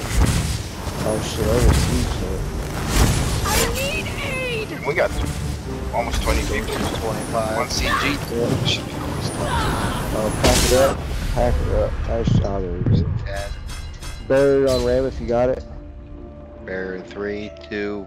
Oh shit, overseas shit. I need aid! We got almost 20 people. 25. One CG. Yeah. Should be almost done. Oh, pack it up. Pack it up. Nice it. Barrier on ram if you got it. Bear three, two,